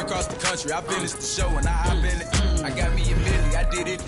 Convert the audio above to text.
across the country. I finished the show and I hop in it. I got me a milli, I did it.